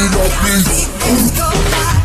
in my bitch.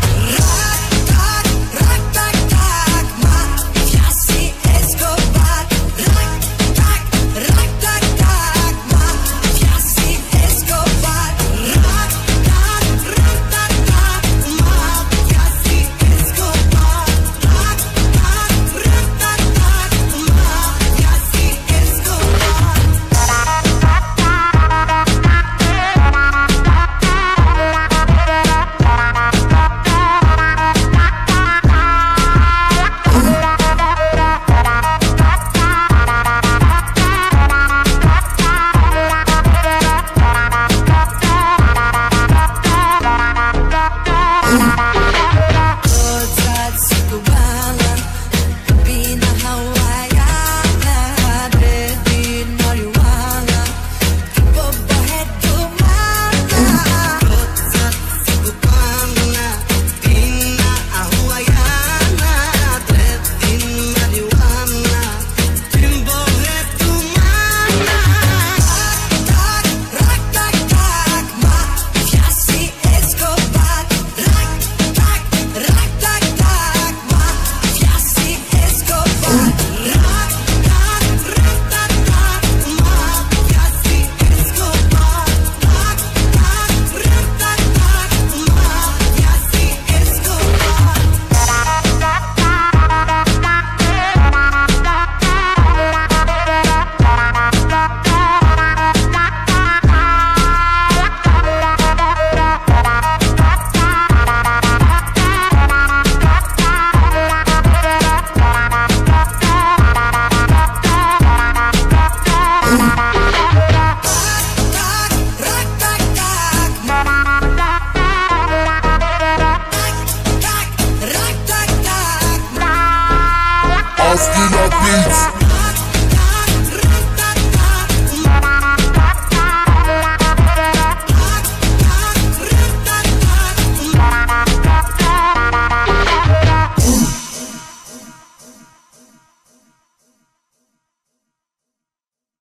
Pastilha Beats